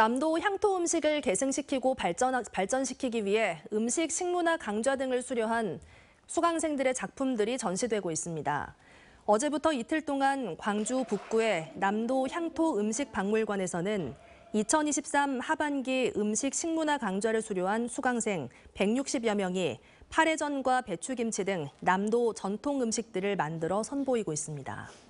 남도 향토 음식을 계승시키고 발전, 발전시키기 위해 음식 식문화 강좌 등을 수료한 수강생들의 작품들이 전시되고 있습니다. 어제부터 이틀 동안 광주 북구의 남도 향토 음식 박물관에서는 2023 하반기 음식 식문화 강좌를 수료한 수강생 160여 명이 파래전과 배추김치 등 남도 전통 음식들을 만들어 선보이고 있습니다.